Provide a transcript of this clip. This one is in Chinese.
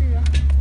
是啊。